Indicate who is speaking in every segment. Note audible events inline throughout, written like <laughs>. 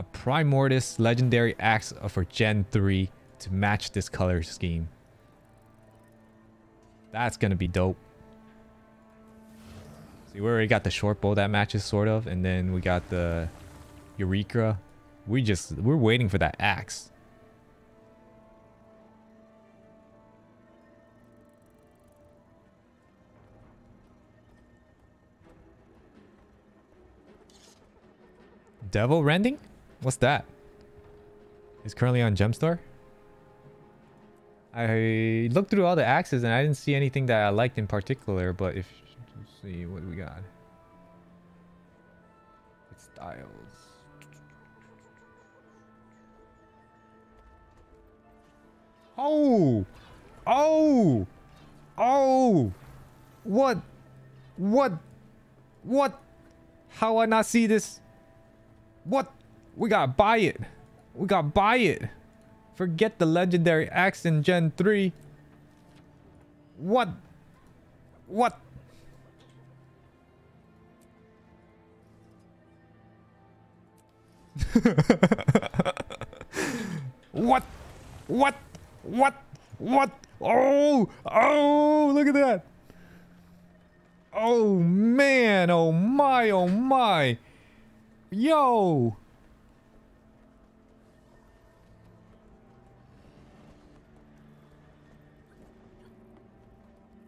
Speaker 1: a Primordus Legendary Axe for Gen 3 to match this color scheme. That's gonna be dope. See, we already got the short bow that matches sort of, and then we got the Eureka. We just we're waiting for that axe. Devil Rending? What's that? Is currently on Gem Store? I looked through all the axes and I didn't see anything that I liked in particular, but if let's see what we got. It's styles. Oh! Oh! Oh! What? What? What? How I not see this? What? We gotta buy it. We gotta buy it. Forget the legendary axe in Gen 3. What? What? <laughs> what? What? What? What? Oh! Oh! Look at that! Oh man! Oh my! Oh my! Yo!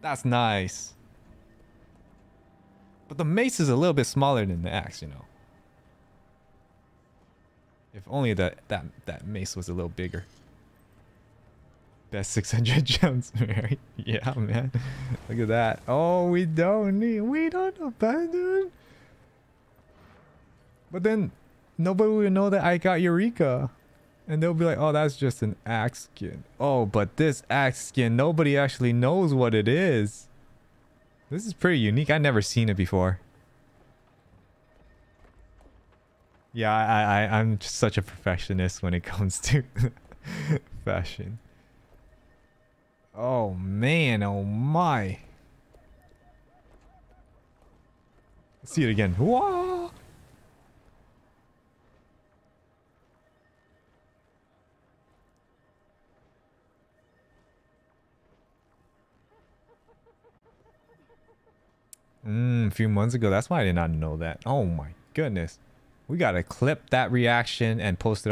Speaker 1: That's nice. But the mace is a little bit smaller than the axe, you know. If only that that that mace was a little bigger. Best 600 <laughs> gems, right? <laughs> Yeah, man. Look at that. Oh, we don't need. We don't abandon. But then nobody will know that I got Eureka. And they'll be like, oh, that's just an axe skin. Oh, but this axe skin, nobody actually knows what it is. This is pretty unique. I've never seen it before. Yeah, I, I, I'm just such a perfectionist when it <laughs> comes to fashion. Oh, man. Oh, my. Let's see it again. Whoa! Mm, a few months ago. That's why I did not know that. Oh my goodness. We gotta clip that reaction and post it on